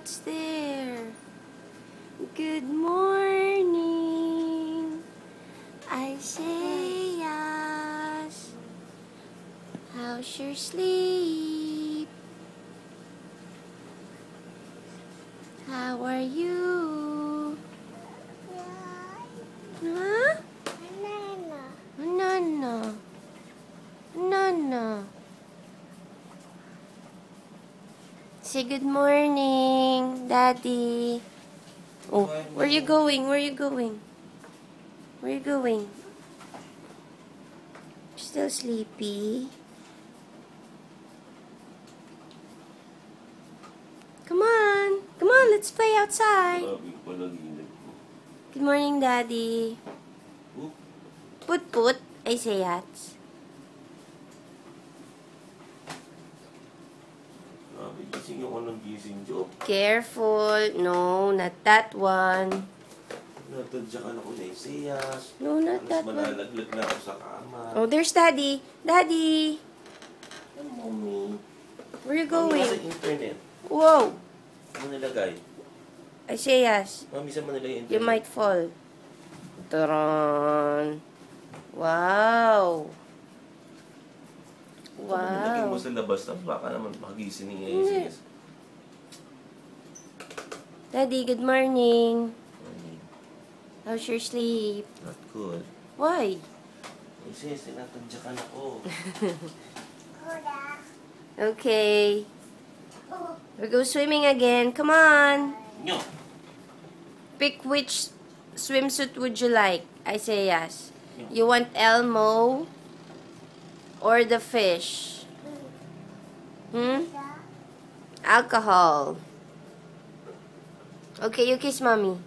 what's there? Good morning, Isaiah. How's your sleep? How are you? Say good morning, Daddy. Oh, where you going? Where are you going? Where are you going? Still sleepy? Come on. Come on, let's play outside. Good morning, Daddy. Put-put. put. Gising ako ng gising, Joe. Careful. No, not that one. Natadyakan ako na isayas. No, not Alas that one. malalaglag na ako sa kama. Oh, there's Daddy. Daddy. Ay, mommy. Where you Mami, nasa going? internet. Whoa. Ano nilagay? I say yes. Mami, saan mo nilagay internet? You might fall. Taran. Wow. Nilagay mo Wow. sa labas na baka naman magising ni eh. Hindi. Isayas. Daddy, good morning. Ay, How's your sleep? not good. Why? Eh, Isayas, tinatadyakan ako. Okay. We go swimming again. Come on. Nyo! Pick which swimsuit would you like? Isayas. You want Elmo or the fish? Hmm? Alcohol. Okay, you kiss mommy.